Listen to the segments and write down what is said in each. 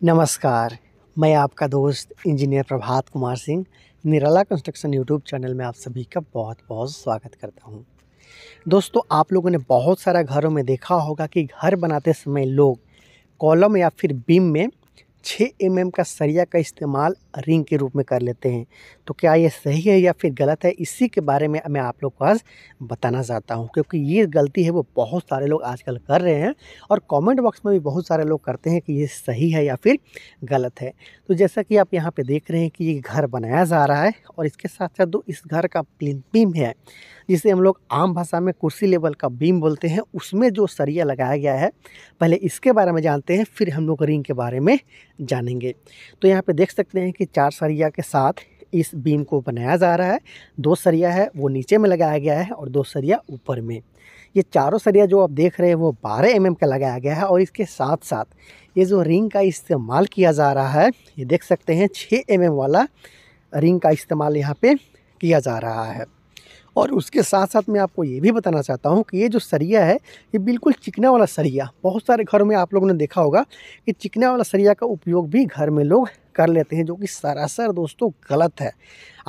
नमस्कार, मैं आपका दोस्त engineer Prabhat Kumar Singh, Nirala construction YouTube channel में आप सभी का बहुत बहुत स्वागत करता हूँ। दोस्तों, आप लोगों ने बहुत सारा घरों में देखा होगा कि घर बनाते समय लोग कॉलम या फिर बीम में छः एम एम का सरिया का इस्तेमाल रिंग के रूप में कर लेते हैं। तो क्या ये सही है या फिर गलत है, इसी के बारे में मैं आप लोग को आज बताना चाहता हूँ, क्योंकि ये गलती है वो बहुत सारे लोग आजकल कर रहे हैं और कमेंट बॉक्स में भी बहुत सारे लोग करते हैं कि ये सही है या फिर गलत है। तो जैसा कि आप यहाँ पर देख रहे हैं कि ये घर बनाया जा रहा है और इसके साथ साथ जो इस घर का प्लिन बीम है, जिसे हम लोग आम भाषा में कुर्सी लेवल का बीम बोलते हैं। उसमें जो सरिया लगाया गया है, पहले इसके बारे में जानते हैं, फिर हम लोग रिंग के बारे में जानेंगे। तो यहाँ पे देख सकते हैं कि चार सरिया के साथ इस बीम को बनाया जा रहा है। दो सरिया है, वो नीचे में लगाया गया है और दो सरिया ऊपर में। ये चारों सरिया जो आप देख रहे हैं, वो 12 एम का लगाया गया है और इसके साथ साथ ये जो रिंग का इस्तेमाल किया जा रहा है, ये देख सकते हैं 6 एम वाला रिंग का इस्तेमाल यहाँ पे किया जा रहा है। और उसके साथ साथ मैं आपको ये भी बताना चाहता हूँ कि ये जो सरिया है, ये बिल्कुल चिकना वाला सरिया, बहुत सारे घरों में आप लोगों ने देखा होगा कि चिकना वाला सरिया का उपयोग भी घर में लोग कर लेते हैं, जो कि सरासर दोस्तों गलत है।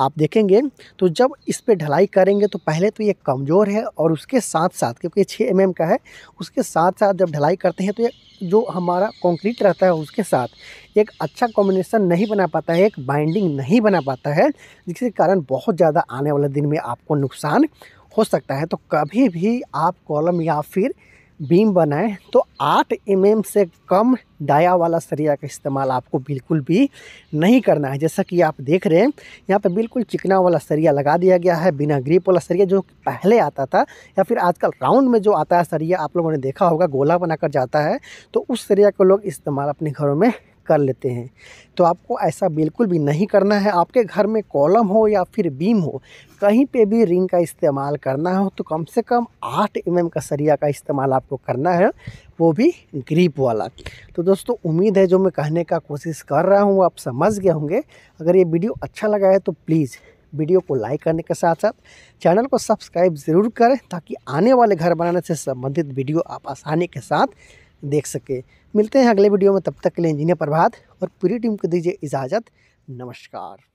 आप देखेंगे तो जब इस पर ढलाई करेंगे तो पहले तो ये कमज़ोर है और उसके साथ साथ क्योंकि ये छः एम का है, उसके साथ साथ जब ढलाई करते हैं तो ये जो हमारा कंक्रीट रहता है, उसके साथ एक अच्छा कॉम्बिनेशन नहीं बना पाता है, एक बाइंडिंग नहीं बना पाता है, जिसके कारण बहुत ज़्यादा आने वाले दिन में आपको नुकसान हो सकता है। तो कभी भी आप कॉलम या फिर बीम बनाएँ तो 8 एम mm से कम डाया वाला सरिया का इस्तेमाल आपको बिल्कुल भी नहीं करना है। जैसा कि आप देख रहे हैं, यहाँ पे बिल्कुल चिकना वाला सरिया लगा दिया गया है, बिना ग्रिप वाला सरिया जो पहले आता था, या फिर आजकल राउंड में जो आता है सरिया, आप लोगों ने देखा होगा, गोला बनाकर जाता है तो उस सरिया को लोग इस्तेमाल अपने घरों में कर लेते हैं। तो आपको ऐसा बिल्कुल भी नहीं करना है। आपके घर में कॉलम हो या फिर बीम हो, कहीं पे भी रिंग का इस्तेमाल करना हो तो कम से कम आठ एम का सरिया का इस्तेमाल आपको करना है, वो भी ग्रीप वाला। तो दोस्तों, उम्मीद है जो मैं कहने का कोशिश कर रहा हूँ आप समझ गए होंगे। अगर ये वीडियो अच्छा लगा है तो प्लीज़ वीडियो को लाइक करने के साथ साथ चैनल को सब्सक्राइब ज़रूर करें, ताकि आने वाले घर बनाने से संबंधित वीडियो आप आसानी के साथ देख सके। मिलते हैं अगले वीडियो में, तब तक के लिए, इंजीनियर प्रभात और पूरी टीम को दीजिए इजाज़त। नमस्कार।